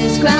is ground.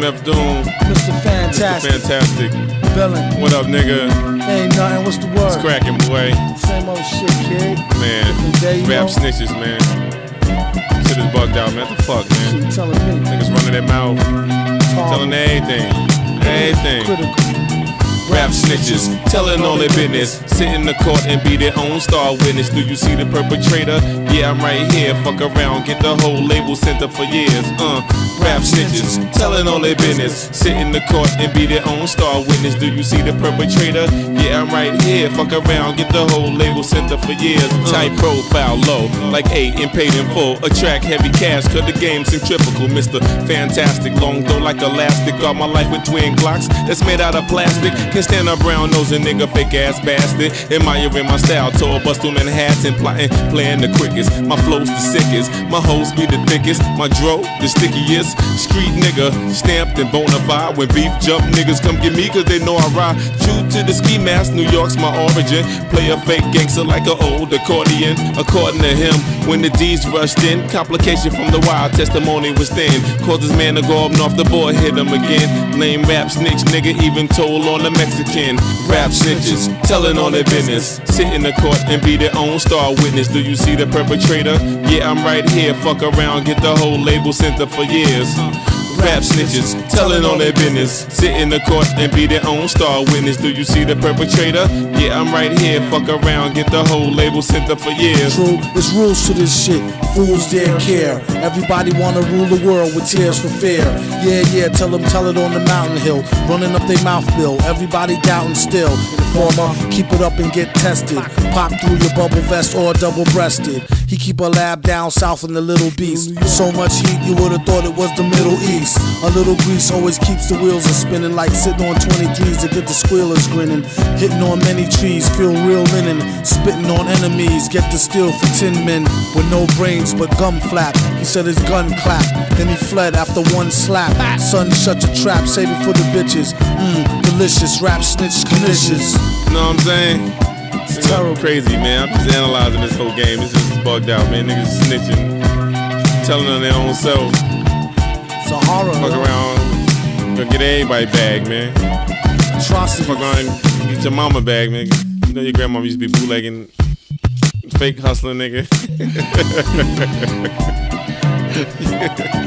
MF Doom, Mr. Mr. Fantastik, Fantastic. villain. What up, nigga? Ain't nothing. What's the word? It's cracking, boy. Same old shit, kid. Man, day, rap know? snitches, man. Shit is bugged out, man. What the fuck, man? Shit telling me. Niggas running their mouth, telling everything, everything. Critical. Rap snitches, telling all their business. Sit in the court and be their own star witness. Do you see the perpetrator? Yeah, I'm right here. Fuck around, get the whole label sent up for years. Uh, rap snitches, telling all their business. Sit in the court and be their own star witness. Do you see the perpetrator? Yeah, I'm right here. Fuck around, get the whole label center for years. Uh. Tight profile, low, like eight and paid in full. Attract heavy cash, cause the game's centrifugal. Mr. Fantastik, long though like elastic. Got my life with twin Glocks that's made out of plastic. Can stand a brown nose and nigga fake ass bastard. Admiring my style, tall bust through Manhattan, plotting, playing the quickest. My flow's the sickest, my hoes be the thickest. My dro, the stickiest. Street nigga, stamped and bona fide. When beef jump, niggas come get me cause they know I ride. True to the ski mask, New York's my origin. Play a fake gangster like an old accordion. According to him, when the D's rushed in, complication from the wild testimony was thin. Caused his man to go up north the boy hit him again. Lame rap snitch, nigga, even told on the Mexican. Rap snitches, telling on their business. Sit in the court and be their own star witness. Do you see the perpetrator? Yeah, I'm right here. Fuck around, get the whole label sent up for years. Rap snitches, telling on their business. Sit in the court and be their own star witness. Do you see the perpetrator? Yeah, I'm right here. Fuck around, get the whole label sent up for years. True, there's rules to this shit. Fools dare care. Everybody wanna rule the world with tears for fear. Yeah, yeah, tell them, tell it on the mountain hill. Running up their mouth bill. Everybody doubting still. Informer, keep it up and get tested. Pop through your bubble vest or double breasted. He keep a lab down south in the Little Beast. So much heat, you would've thought it was the Middle East. A little grease always keeps the wheels a spinning, like sitting on 23s to get the squealers grinning. Hitting on many trees, feel real linen. Spitting on enemies, get the steel for ten men with no brains but gum flap. He said his gun clapped, then he fled after one slap. Son, shut your trap, save it for the bitches. Mmm, delicious rap snitch. You know what I'm saying? It's terrible. crazy, man. I'm just analyzing this whole game. It's just bugged out, man. Niggas snitching, telling on their own self. It's a horror. Fuck around, gonna get everybody bag, man. Atrocity. Fuck around, get your mama bag, man. You know your grandmama used to be bootlegging, fake hustling, nigga.